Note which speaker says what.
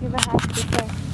Speaker 1: Give a happy face.